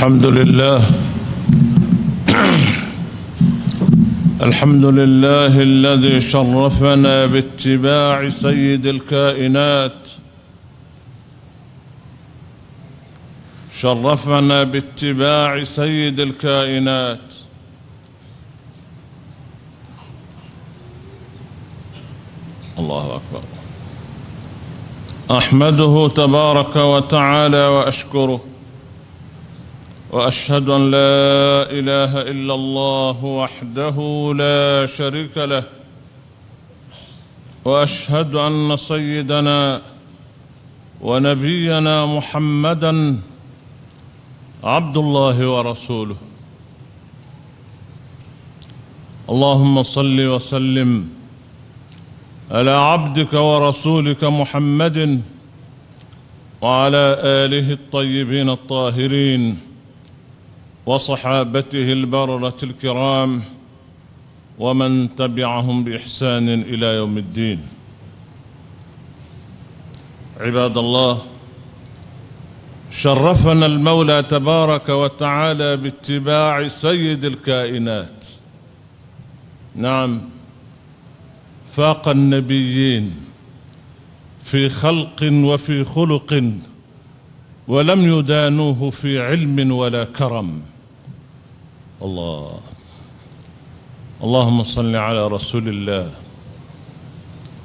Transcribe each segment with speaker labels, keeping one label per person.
Speaker 1: الحمد لله. الحمد لله الذي شرفنا باتباع سيد الكائنات. شرفنا باتباع سيد الكائنات. الله أكبر. أحمده تبارك وتعالى وأشكره. وأشهد أن لا إله إلا الله وحده لا شريك له وأشهد أن سيدنا ونبينا محمدا عبد الله ورسوله. اللهم صل وسلم على عبدك ورسولك محمد وعلى آله الطيبين الطاهرين. وصحابته البررة الكرام ومن تبعهم بإحسان إلى يوم الدين. عباد الله شرفنا المولى تبارك وتعالى باتباع سيد الكائنات. نعم فاق النبيين في خلق وفي خلق. ولم يدانوه في علم ولا كرم. الله. اللهم صل على رسول الله.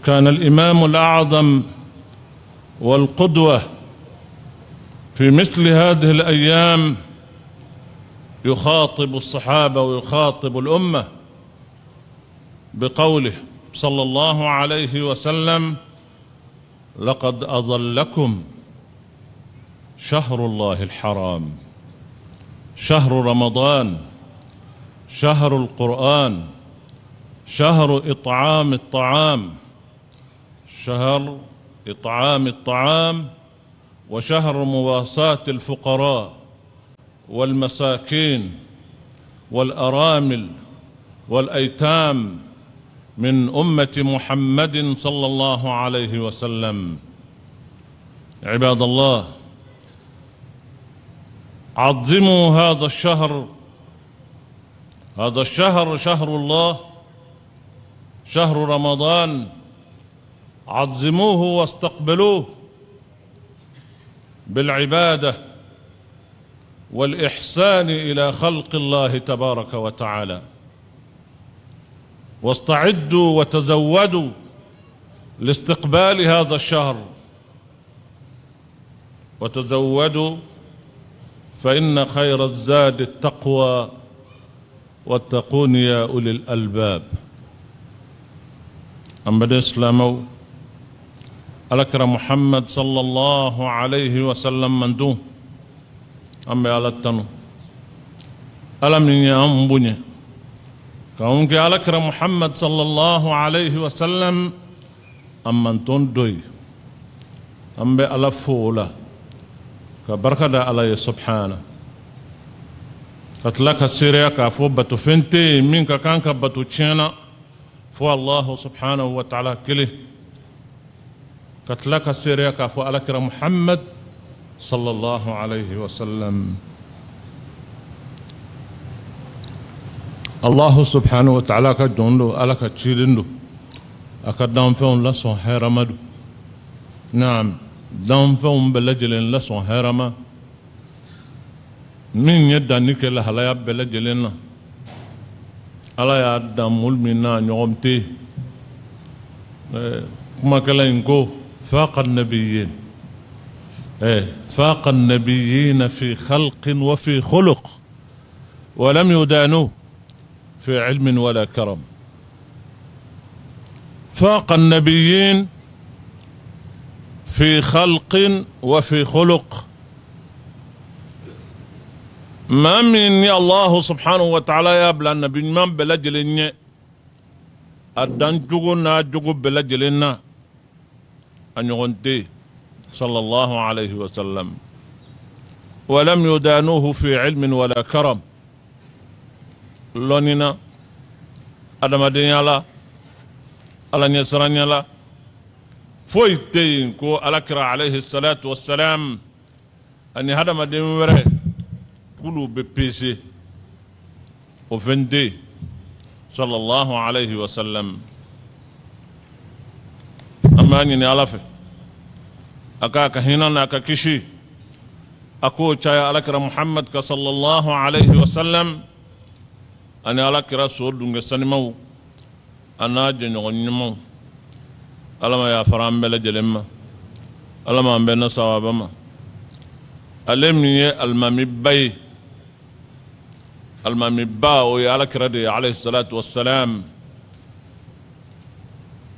Speaker 1: كان الإمام الأعظم والقدوة في مثل هذه الأيام يخاطب الصحابة ويخاطب الأمة بقوله صلى الله عليه وسلم لقد اظلكم شهر الله الحرام شهر رمضان شهر القرآن شهر إطعام الطعام شهر إطعام الطعام وشهر مواساه الفقراء والمساكين والأرامل والأيتام من أمة محمد صلى الله عليه وسلم. عباد الله عظموا هذا الشهر. هذا الشهر شهر الله شهر رمضان. عظموه واستقبلوه بالعبادة والإحسان إلى خلق الله تبارك وتعالى. واستعدوا وتزودوا لاستقبال هذا الشهر. وتزودوا فإن خير الزاد التقوى واتقون يا أولي الألباب. أما الإسلام ألكر محمد صلى الله عليه وسلم من دون. أما ألتنو. ألم يأمبني كونك ألكر محمد صلى الله عليه وسلم أما أنتون دوي أما ألفولا كبركه الله سبحانه. قتلك سيريك فوبت فنتي منك كان كبتو تشينا. فو الله سبحانه وتعالى كله قتلك سيريك فو الاكرم محمد صلى الله عليه وسلم. الله سبحانه وتعالى كدوندو الاكا تشيدندو أكدام فون لا سو نعم. Danfɛnw bɛɛ lajɛlen lasɔn hɛrɛ ma min ye danni kɛ lahalaya bɛɛ lajɛlen na ala y'a dan molu min na ɲɔgɔn tɛ kumakɛla in ko faqa nabiyin فاق النبيين في خلق وفي خلق ولم يدانوه في علم ولا كرم فاق النبيين في خلق وفي خلق. ما من الله سبحانه وتعالى يا بلا النبي من بلجلن أدان جوجو نا جوجو بلجلنا. أن يغنتي صلى الله عليه وسلم. ولم يدانوه في علم ولا كرم. لوننا أدم ديالا على نسرانيالا فويتين كو الاكرا عليه الصلاة والسلام اني هدم ديموري كلو ببيسي وفندي صلى الله عليه وسلم اما اني نالفه اكاك هنا اكا كشي اكو تشايا الاكرا محمد صلى الله عليه وسلم اني الاكرا سودو نسانمو أنا جنغنمو ala ma yafara an bɛɛ lajɛlen ma ala ma an bɛɛ na sawaba ma ale min ye alimami ba ye alimami ba o ye alakira de ye alayhi salatu wassalam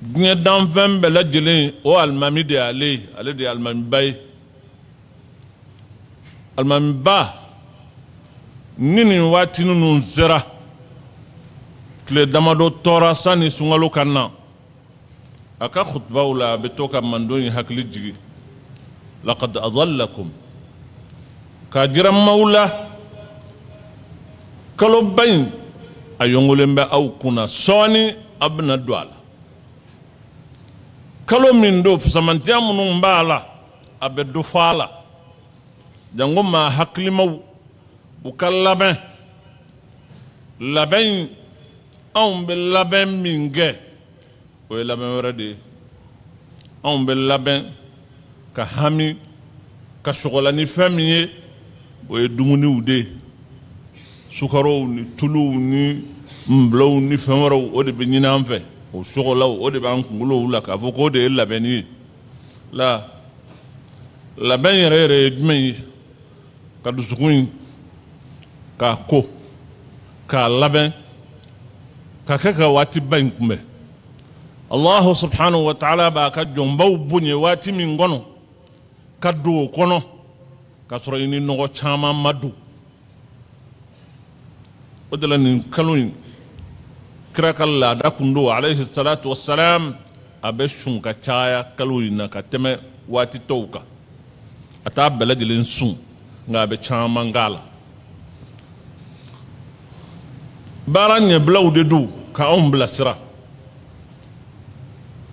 Speaker 1: diɲɛ danfɛn bɛɛ lajɛlen o alimami de ye ale ye ale de ye alimami ba ye alimami ba ni nin waati ninnu sera tile damadɔ tɔɔra sanni sunkalo ka na a ka khutbaw la a bɛ to ka mandenw ye hakili jigi laqad adallakum k'a jira maaw la kaloba in a yɔngolen bɛ aw kunna sɔɔni a bɛna don a la kalo min don fisamantiya minnu b'a la a bɛ dɔ fɔ a la jango maa hakilimaw u ka labɛn labɛn in anw bɛ labɛn min kɛ o ye labɛn wɛrɛ de. Ye anw bɛ labɛn ka hami ka sɔgɔla ni fɛn min ye o ye dumuniw de ye. Sukarow ni tuluw ni nbilaw ni fɛn wɛrɛw o de bɛ ɲini an fɛ. O sɔgɔlaw o de b'an kunkolow la k'a fɔ k'o de ye labɛnni ye. La labɛn yɛrɛ yɛrɛ ye jumɛn ye? Ka dusukun in k'a ko k'a labɛn ka kɛ ka waati ba in kunbɛn allahu subhanahu wa ta'ala b'a ka jɔnbaw bonya waati min kɔnɔ ka don o kɔnɔ k'a sɔrɔ i ni nɔgɔ caman ma don o de la nin kalo in. Kira ka laada kun don alayhi salatu wasalam a bɛ sun ka caya kalo in na ka tɛmɛ waati tɔw kan. A t'a bɛɛ lajɛlen sun nka a bɛ caman k'a la. Baara ɲɛbilaw de don ka anw bilasira.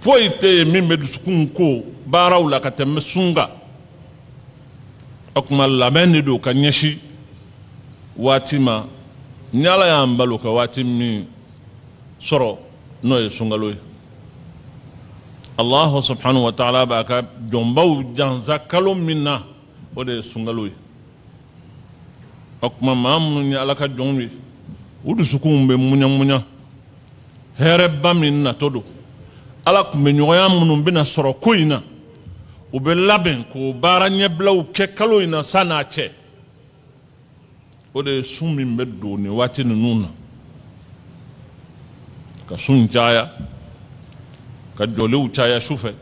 Speaker 1: Foyi tɛ yen min bɛ dusukun ko baaraw la ka tɛmɛ sun kan o tuma labɛn de don ka ɲɛsin waati ma ni ala y'an balo ka waati min sɔrɔ n'o ye sunkalo ye allahu subhanahu wa ta'ala b'a ka jɔnbaw jansa kalo min na o de ye sunkalo ye o tuma maa minnu ye ala ka jɔnw ye u dusukunw bɛ muɲamuɲa hɛrɛba min natɔ don ala tun bɛ ɲɔgɔnya minnu bɛna sɔrɔ ko in na u bɛ labɛn k'o baara ɲɛbilaw kɛ kalo in na san'a cɛ o de ye sun min bɛ don nin waati ninnu na ka sun caya ka jɔliw caya sufɛ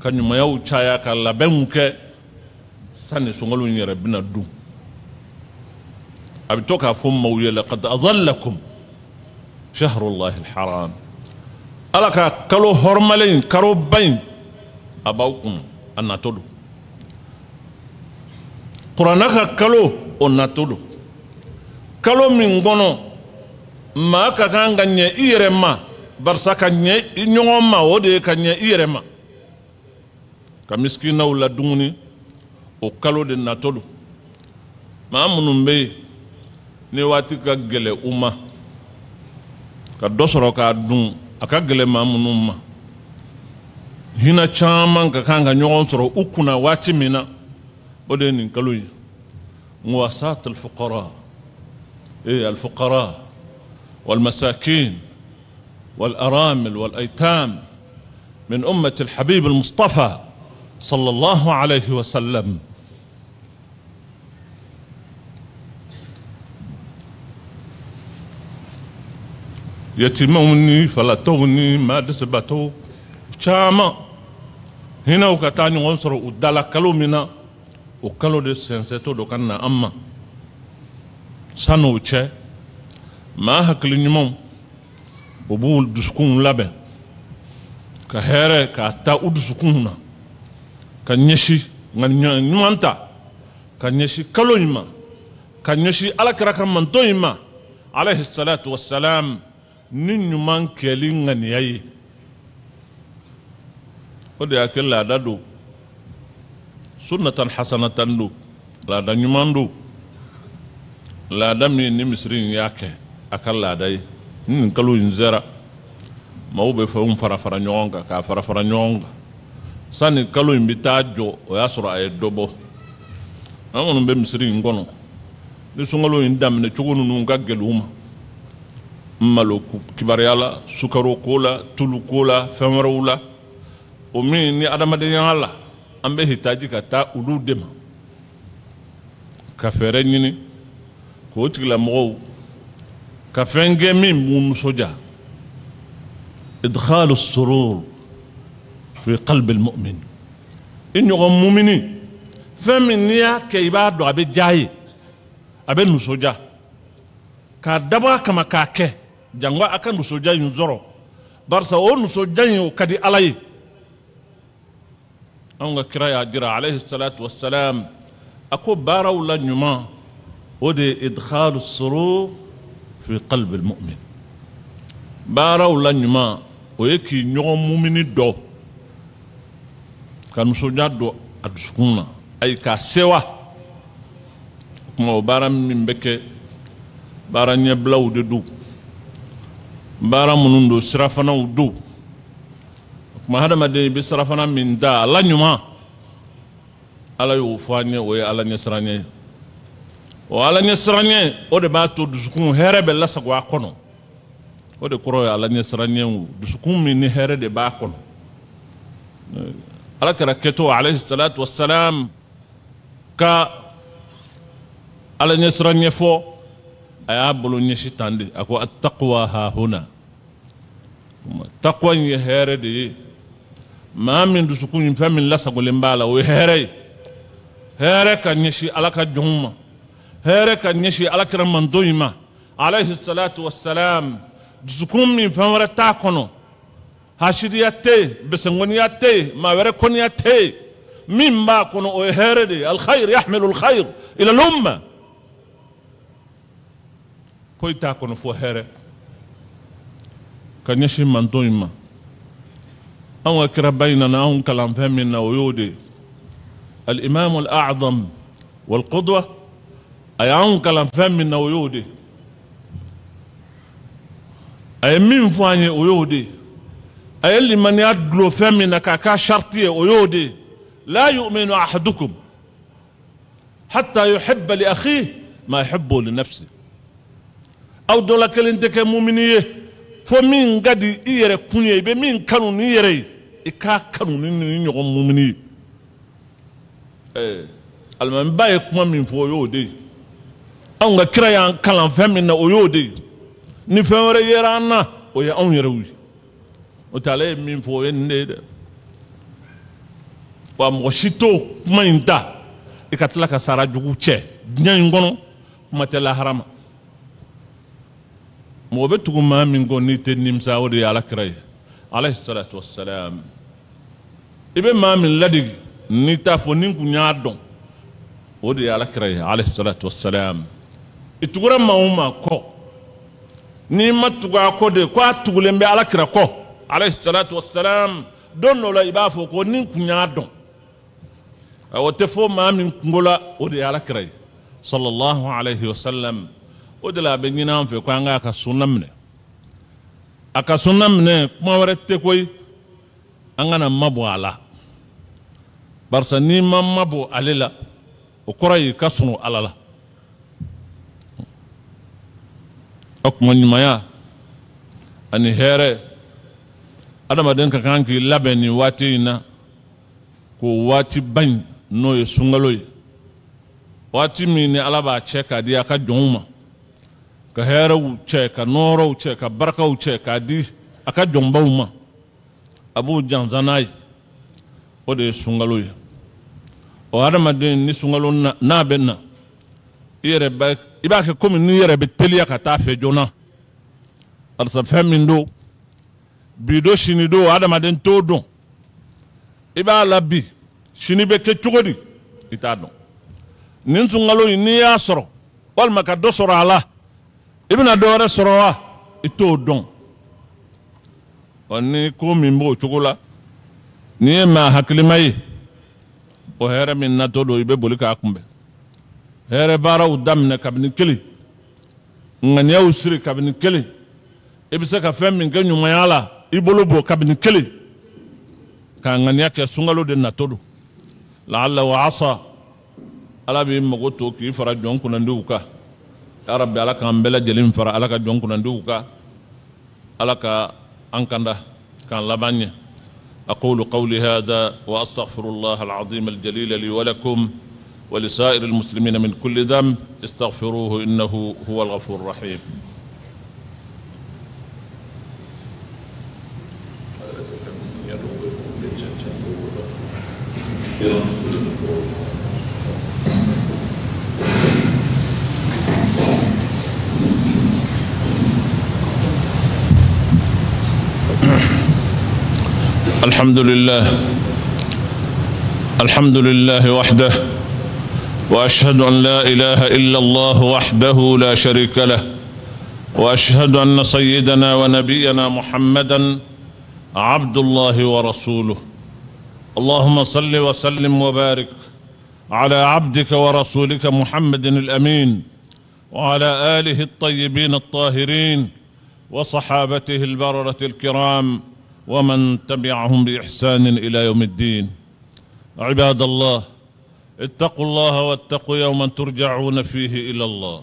Speaker 1: ka ɲumanyaw caya ka labɛnw kɛ sanni sunkalo in yɛrɛ bɛna dun a bɛ to k'a fɔ maaw ye laqad adallakum shahrullahi alharam ala ka kalo hɔrɔmalen karoba in a b'aw kun a natɔ don. Kuranna ka kalo o natɔ don. Kalo min kɔnɔ maa ka kan ka ɲɛ i yɛrɛ ma barisa ka ɲɛ ɲɔgɔn ma o de ye ka ɲɛ i yɛrɛ ma. Ka misikinaw la dumuni o kalo de natɔ don. Maa minnu bɛ yen ni waati ka gɛlɛ u ma ka dɔ sɔrɔ k'a dun a ka gɛlɛ maa minnu ma hinɛ caman ka kan ka ɲɔgɔn sɔrɔ u kunna waati eh alfuqara والمساكين والأرامل والأيتام من أمة الحبيب المصطفى صلى الله عليه وسلم yatimawni falatɔwni maadɛsɛbatɔw caman hinɛw ka taa ɲɔgɔn sɔrɔ u dala kalo min na o kalo de sɛnsɛtɔ do ka na an ma san'o cɛ maa hakili ɲumanw o b'u dusukun labɛn ka hɛrɛ k'a ta u dusukun na. Ka ɲɛsi nka ɲuman ta ka ɲɛsi kalo in ma ka ɲɛsi alakira ka mantɔ in ma alayhi salatu wasalam ni ɲuman kɛli ŋaniya ye. O de y'a kɛ laada don sunnatan hasanatan don laada ɲuman don laada min ni misiri in y'a kɛ a ka laada ye. Ni nin kalo in sera maaw bɛ fɛnw fara ɲɔgɔn kan k'a fara ɲɔgɔn kan. Sanni kalo in bɛ taa jɔ o y'a sɔrɔ a ye dɔ bɔ. An kɔni bɛ misiri in kɔnɔ. Ni sunkalo in daminɛ cogo ninnu ka gɛlɛn u ma malo kibaruya la sukaro ko la tulu ko la la o min ni adamadenya la an hitaji ka taa olu de ma k'o tigilamɔgɔw ka fɛn kɛ min b'u nisɔndiya idkhalu surur fi qalbi almu'min i ɲɔgɔn mumini fɛn min n'i y'a kɛ i b'a dɔn a jango a ka nisɔndiya in sɔrɔ o nisɔndiya in o ka kira y'a jira alayhi salatu wassalam a ko baaraw la ɲuman o de ye idkhalu surur fi qalbi almu'min baaraw la ɲuman o ye k'i ɲɔgɔn mumini dɔ ka nisɔndiya don a k'a sewa kuma o baara min bɛ kɛ de baara minnu don sirafanaw don. O kuma hadamaden i bɛ sirafana min da a la ɲuman. Ala y'o fɔ an ye o ye ala ɲɛsiranɲɛ ye. O ala ɲɛsiranɲɛ o de b'a to dusukun hɛrɛ bɛ lasago a kɔnɔ. O de kɔrɔ ye ala ɲɛsiranɲɛ o dusukun min ni hɛrɛ de b'a kɔnɔ. Ala kɛra kɛtɔ alayhi salatu wasalam ka ala ɲɛsiranɲɛ fɔ a y'a bolo ɲɛsi tan de a ko attaqwa hahuna taqwa in ye hɛrɛ de ye maa min dusukun in fɛn min o ka ɲɛsi ala ka jɔnw ka alayhi salatu wassalam dusukun min fɛn wɛrɛ t'a kɔnɔ hasidiya tɛ yen besɛnkɔniya tɛ o ye de ye yahmilu ila lumma foyi t'a kɔnɔ fo hɛrɛ ka ɲɛsin manto in ma anw ka kira ba in nana anw kalan fɛn min na o y'o de ye alimamu al'adam walqudwa a y'anw kalan fɛn min na o y'o de a ye min fɔ an ye o y'o de a ye limaniya dulo fɛn min na k'a k'a sariti ye o y'o de la yuminu ahadukum li akhihi ma yuhibbu li nafsi aw dɔ la kelen tɛ kɛ mumini ye. Fo min ka di i yɛrɛ kun ye i bɛ min kanu n'i yɛrɛ ye i k'a kanu ni nin ɲɔgɔn mumini ye. Ɛɛ alimamiba ye kuma min fɔ o y'o de ye. Anw ka kira y'an kalan fɛn min na o y'o de ye. Ni fɛn wɛrɛ yera an na o ye anw yɛrɛw ye o tɛ ale ye min fɔ o ye nin de ye dɛ. Wa mɔgɔ si t'o kuma in ta i ka tila ka sara jugu cɛ diɲɛ in kɔnɔ kuma tɛ lahara ma. Bɛ tugu maa min kɔ n'i tɛ nimisa o de ye alakira ye alayhi salatu wasalam i bɛ maa min ladigi n'i t'a fɔ ni kun y'a dɔn o de ye alakira ye alayhi salatu wasalam i tugura maa o maa kɔ n'i ma tugu a kɔ de ko a tugulen bɛ alakira kɔ alayhi salatu wasalam don o de la a bɛ ɲini an fɛ ko an k'a ka sunna minɛ a ka sunna minɛ kuma wɛrɛ tɛ koyi an kana mabɔ a la barisa n'i ma mabɔ ale la o kɔrɔ y'i ka sunu ala la o kuma ɲumanya ani hɛrɛ adamaden ka kan k'i labɛn nin waati in na k'o waati ba n'o ye sunkalo ye waati min ni ala b'a cɛ k'a di a ka jɔnw ma ka hɛrɛw cɛ ka nɔɔrɔw cɛ ka barikaw cɛ k'a di a ka jɔnbaw ma a b'o jansa n'a ye o de ye sunkalo ye o hadamaden ni sunkalo n'a bɛ na i yɛrɛ bɛ i b'a kɛ komi n'i yɛrɛ bɛ teliya ka taa fɛ joona barisa fɛn min don bi do sini do hadamaden t'o dɔn i b'a la bi sini bɛ kɛ cogo di i t'a dɔn nin sunkalo in n'i y'a sɔrɔ walima ka dɔ sɔrɔ a la i bɛna dɔ wɛrɛ sɔrɔ wa i t'o dɔn ɔ ni ko min b'o cogo la n'i ye maa hakilima ye o hɛrɛ min natɔ don i bɛ boli k'a kunbɛn hɛrɛ baaraw daminɛ kabini kelen ŋaniyaw siri kabini kelen i bɛ se ka fɛn min kɛ ɲumanya la i bolo kabini kelen k'a ŋaniya kɛ sunkalo de natɔ don laala wa asa. Ala b'i mago to k'i fara jɔn kunnandiw kan ya rabbi ala k'an bɛɛ lajɛlen fara ala ka jɔn kunnandiw kan ala ka an kanda k'an أقول قولي هذا وأستغفر الله العظيم الجليل لي ولكم ولسائر المسلمين من كل ذنب استغفروه إنه هو الغفور الرحيم الحمد لله. الحمد لله وحده. وأشهد أن لا إله إلا الله وحده لا شريك له. وأشهد أن سيدنا ونبينا محمدا عبد الله ورسوله. اللهم صل وسلم وبارك على عبدك ورسولك محمد الأمين وعلى آله الطيبين الطاهرين وصحابته البررة الكرام. ومن تبعهم بإحسان إلى يوم الدين. عباد الله اتقوا الله واتقوا يوما ترجعون فيه إلى الله.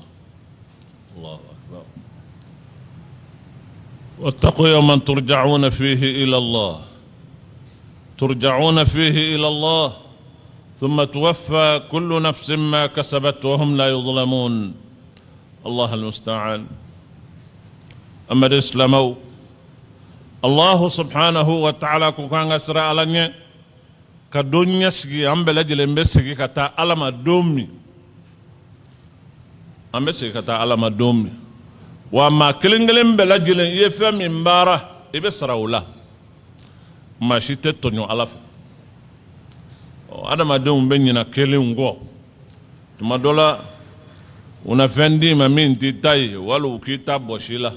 Speaker 1: الله أكبر. واتقوا يوما ترجعون فيه إلى الله. ترجعون فيه إلى الله ثم توفى كل نفس ما كسبت وهم لا يظلمون. الله المستعان. أما الله سبحانه وتعالى كوكانغا سرا الانيا كدنيا سكي ام بلجلن بسكي كتا علما دومي ام بسكي كتا علما دومي وما كلينغلن بلجلن يفهم امبارا يبسرا ولا ما شيت تونيو الاف آدم ادوم بنينا كلينغو ثم دولا ونفندي ما مين تي تاي ولو كتاب بوشيلا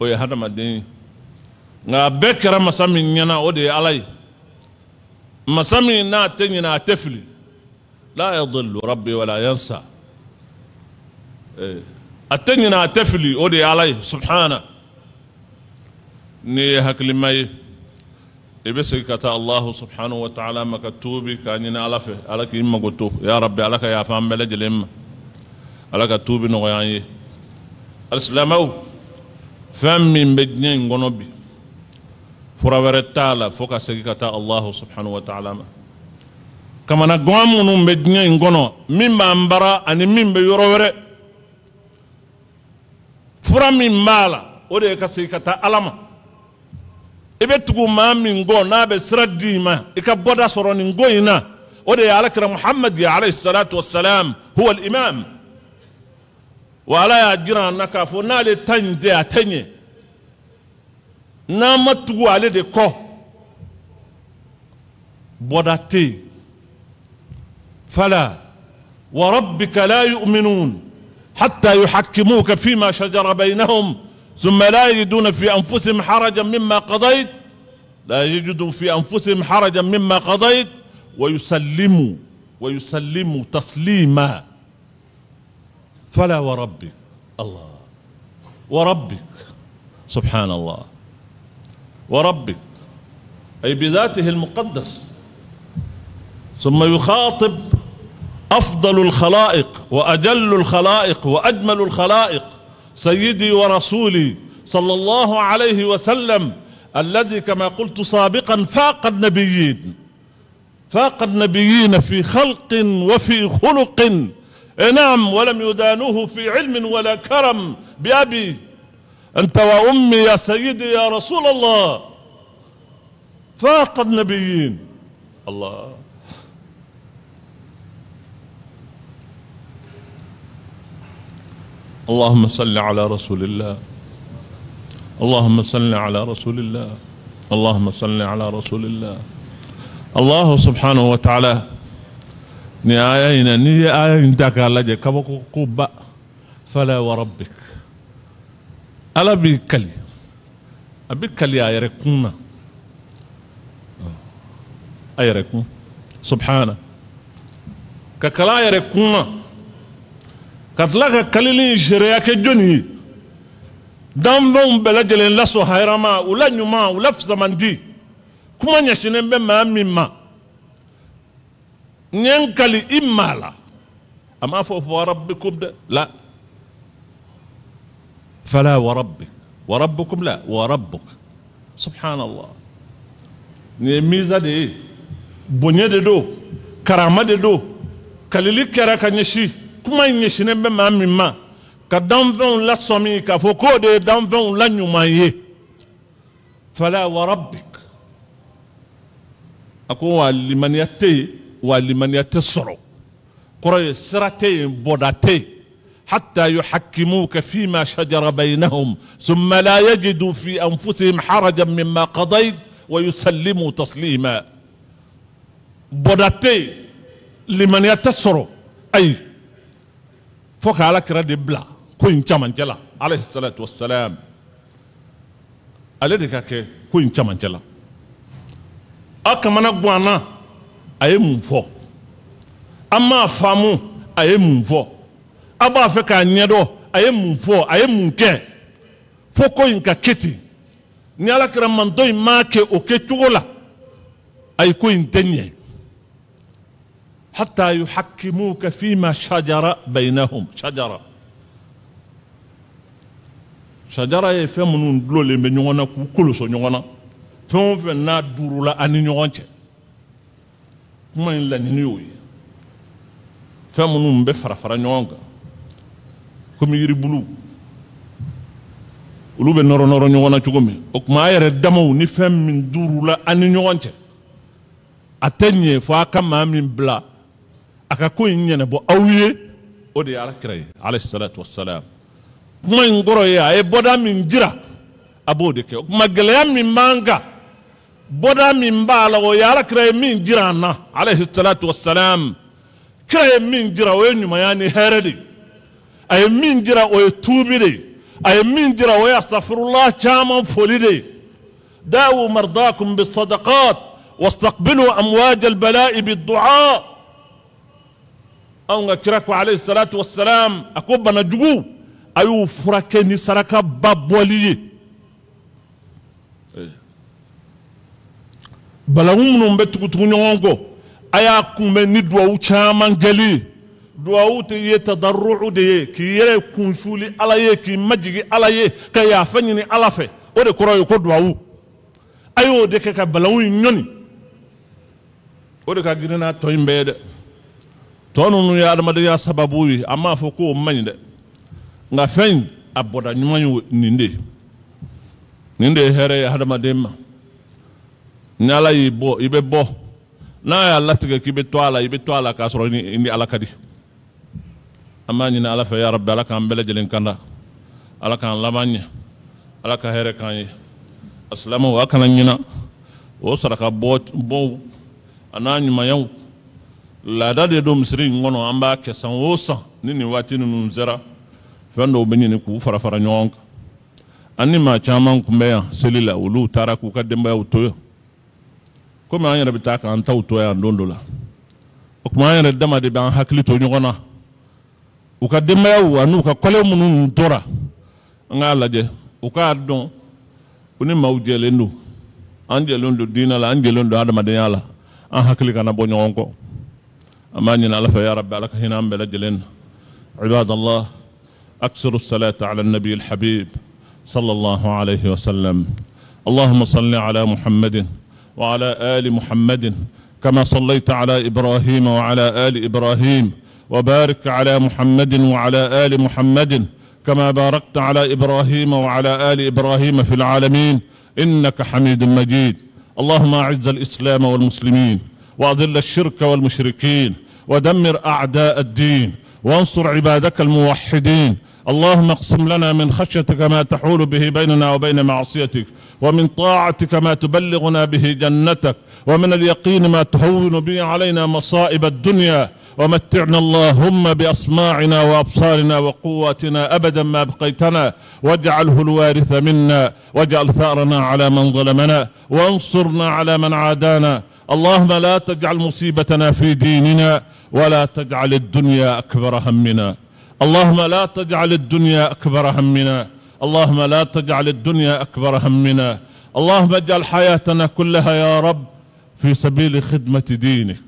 Speaker 1: ويا هذا مدين nka a bɛɛ kɛra masa min ɲɛna o de n'a tɛ ɲinɛ a tɛ fili la yadillu rabbi wala yansa a tɛ ɲinɛ a tɛ fili subhana n'i ye hakilima ye i bɛ segin ka taa allahu subhanahu wa ta'ala ma ka tuubi k'a ɲini ala ya rabbi ala ka yafa an bɛɛ lajɛlen ma ala ka fɛn min bɛ diɲɛ in kɔnɔ bi فرور التالا فوكا سيكتا الله سبحانه وتعالى كما نقوامون بدنيا انقنوا مين ما انبرا ان مين بيرور فرا مين مالا وديك سيكتا علما ابتقو ما من قو ناب سردي ما اكا بودا سرون انقوينا ودي عليك محمد عليه الصلاة والسلام هو الإمام ولا يجرى أنك فنال تنجي تنجي n'an ma tugu ale de kɔ bɔda tɛ yen fala rabbika la yu'minun hatta yuhakkimuka fima shajara bainahum ثم لا يجدون في انفسهم حرجا مما قضيت لا يجدوا في انفسهم حرجا مما قضيت ويسلموا ويسلموا تسليما فلا وربك الله وربك سبحان الله وربك أي بذاته المقدس. ثم يخاطب أفضل الخلائق وأجل الخلائق وأجمل الخلائق سيدي ورسولي صلى الله عليه وسلم الذي كما قلت سابقا فاق النبيين. فاق النبيين في خلق وفي خلق. نعم ولم يدانوه في علم ولا كرم بأبي أنت وأمي يا سيدي يا رسول الله فاق النبيين الله اللهم صل على رسول الله اللهم صل على رسول الله اللهم صل على رسول الله الله سبحانه وتعالى ni aya ina ni aya in ta k'a lajɛ kabako ko ba fala wa rabbik ala b'i kali a bɛ kali a yɛrɛ kun na a yɛrɛ kun subhana ka kala a yɛrɛ kun na ka tila ka kalili seereya kɛ jɔnni ye danfɛnw bɛɛ lajɛlen lasɔ hayirama u la ɲuman u la fisamandi kuma ɲɛsinnen bɛ maa min ma n ye n kali i maa la a m'a fɔ fɔ rabbikum dɛ la فلا وربك وربكم لا وربك. سبحان الله ميزة دي بنية دي دو كرامة دي دو. كاليلي كيرا كنشي كما ينشي نبه ما مما ما. كدنفن لا سمي كفوكو دي دنفن لا نمائي فلا وربك. أكون والمن يتي والمن يتسرو قرأي سرتي بوداتي. حتى يحكموك فيما شجر بينهم ثم لا يجدوا في أنفسهم حرجا مما قضيت ويسلموا تسليما. بوداتي لمن يتسر. أي فوق على كرد بلا كوين كمان جلا عليه الصلاة والسلام. ale de ka kɛ ko in camancɛ la a kamana guwanna a ye a b'a fɛ k'a ɲɛdɔn a ye mun fɔ a ye mun kɛ fo ko in ka kɛ ten ni ala kɛra mantɔ in m'a kɛ o kɛcogo la ayi ko in tɛ ɲɛ ye fɛn minnu dulonlen bɛ ɲɔgɔn na k'u koloso ɲɔgɔn na fɛn o fɛn n'a durula an ni ɲɔgɔn cɛ kuma in yiri bulu. Komi olu bɛ nɔrɔ nɔrɔ ɲɔgɔn na cogo o tuma a yɛrɛ damaw ni fɛn min durula an ni ɲɔgɔn cɛ a tɛ ɲɛ fɔ a ka maa min bila a ka ko in ɲɛnabɔ aw ye o de ye alakira ye alayhi salatu wasalam kuma in kɔrɔ ye a ye min jira. A b'o de kɛ o tuma gɛlɛya min b'an kan bɔda min b'a la o ye alakira ye min jira na. Alayhi salatu wasalam kira ye min jira o ye ɲumanya ni ye min jira o ye tuubi de ye min jira o ye astafirullah caman ye dawu mardakum bisadaqat wastaqbilu amwaj albala'i bidu'a anw ka kira ko alayhi salatu wassalam a ko bana jugu a y'u furakɛ ni saraka ba bɔli ye duwawu tɛ i ye tadarrucu de ye k'i yɛrɛ kunsuli ala ye k'i majigi ala ye ka yafa ɲini ala fɛ o de kɔrɔ ye ko duwawu a y'o de kɛ ka balawu in ɲɔni o de ka girin tɔ in bɛɛ ye dɛ tɔ ninnu ye adamadenya sababu ye an m'a fɔ k'o man ɲi dɛ nka fɛn a bɔda ɲuman ye nin de ye nin de ye hɛrɛ ye hadamaden ma. Ni ala y'i bɔ i bɛ bɔ n'a y'a latigɛ k'i bɛ to a la i bɛ to a la k'a sɔrɔ i ni ala ka di an b'a ɲini ala fɛ ya rabbi ala k'an bɛɛ lajɛlen kanda. Ala k'an laban ɲɛ ala ka hɛrɛ k'an ye. Asilamɛw a kana ɲina o saraka bɔ bɔw a n'a ɲumanyaw laada de don misiri in kɔnɔ an b'a kɛ san o san. Ni nin waati ninnu sera fɛn dɔw bɛ ɲini k'u fara fara ɲɔgɔn kan an ni maa caman kun bɛ yan seli la olu taara k'u ka denbayaw to yan komi an yɛrɛ bɛ taa k'an taw to yan don dɔ la o tuma an yɛrɛ dama de bɛ an hakili to ɲɔgɔn na u ka denbayaw ani u ka kɔlɛ minnu tora an k'a lajɛ u k'a dɔn u ni maaw jɛlen don an jɛlen don diinɛ la an jɛlen don adamadenya la an hakili kana bɔ ɲɔgɔn kɔ an b'a ɲini ala fɛ ya rabbi ala ka hinɛ an bɛɛ lajɛlen na ibadallah أكثر الصلاة على النبي الحبيب صلى الله عليه وسلم اللهم صل على محمد وعلى آل محمد كما صليت على إبراهيم وعلى آل إبراهيم وبارك على محمد وعلى آل محمد كما باركت على إبراهيم وعلى آل إبراهيم في العالمين. إنك حميد مجيد. اللهم أعز الإسلام والمسلمين وأذل الشرك والمشركين ودمر أعداء الدين وانصر عبادك الموحدين اللهم اقسم لنا من خشيتك ما تحول به بيننا وبين معصيتك ومن طاعتك ما تبلغنا به جنتك ومن اليقين ما تهون به علينا مصائب الدنيا. ومتعنا اللهم بأسماعنا وأبصارنا وقواتنا أبدا ما بقيتنا واجعله الوارث منا واجعل ثأرنا على من ظلمنا وانصرنا على من عادانا. اللهم لا تجعل مصيبتنا في ديننا ولا تجعل الدنيا أكبر همنا. اللهم لا تجعل الدنيا أكبر همنا. اللهم لا تجعل الدنيا أكبر همنا. اللهم اجعل حياتنا كلها يا رب في سبيل خدمة دينك.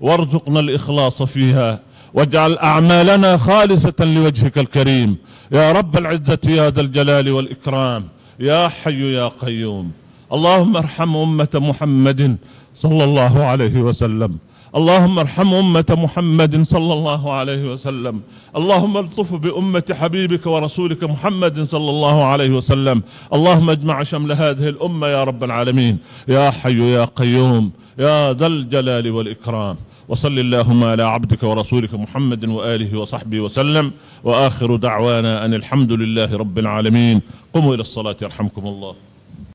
Speaker 1: وارزقنا الإخلاص فيها. واجعل أعمالنا خالصة لوجهك الكريم. يا رب العزة يا ذا الجلال والإكرام. يا حي يا قيوم. اللهم ارحم أمة محمد صلى الله عليه وسلم. اللهم ارحم أمة محمد صلى الله عليه وسلم. اللهم الطف بأمة حبيبك ورسولك محمد صلى الله عليه وسلم. اللهم اجمع شمل هذه الأمة يا رب العالمين. يا حي يا قيوم يا ذا الجلال والإكرام. وصل اللهم على عبدك ورسولك محمد وآله وصحبه وسلم. وآخر دعوانا أن الحمد لله رب العالمين. قوموا إلى الصلاة يرحمكم الله.